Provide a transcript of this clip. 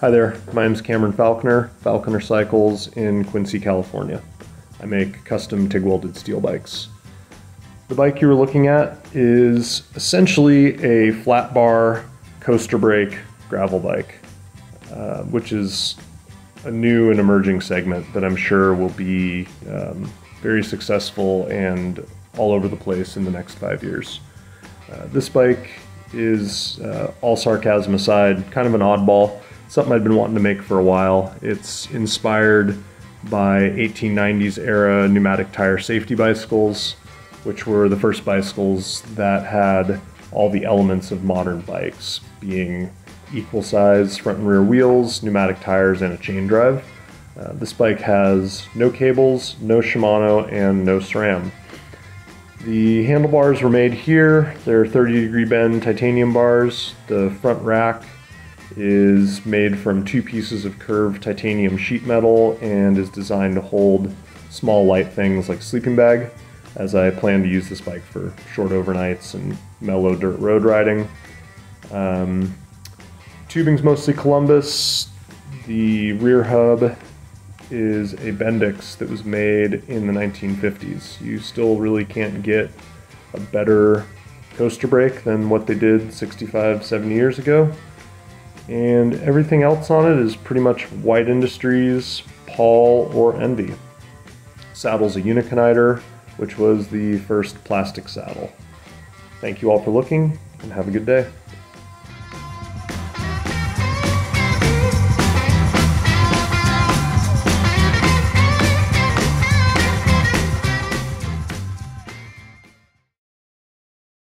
Hi there, my name is Cameron Falconer, Falconer Cycles in Quincy, California. I make custom TIG welded steel bikes. The bike you were looking at is essentially a flat bar coaster brake gravel bike, uh, which is a new and emerging segment that I'm sure will be um, very successful and all over the place in the next five years. Uh, this bike is, uh, all sarcasm aside, kind of an oddball something I'd been wanting to make for a while. It's inspired by 1890s era pneumatic tire safety bicycles, which were the first bicycles that had all the elements of modern bikes, being equal size front and rear wheels, pneumatic tires, and a chain drive. Uh, this bike has no cables, no Shimano, and no SRAM. The handlebars were made here. They're 30 degree bend titanium bars. The front rack is made from two pieces of curved titanium sheet metal and is designed to hold small light things like sleeping bag as I plan to use this bike for short overnights and mellow dirt road riding. Um, tubing's mostly Columbus. The rear hub is a Bendix that was made in the 1950s. You still really can't get a better coaster brake than what they did 65, 70 years ago. And everything else on it is pretty much White Industries, Paul, or ENVE. Saddle's a Unicanitor, which was the first plastic saddle. Thank you all for looking, and have a good day.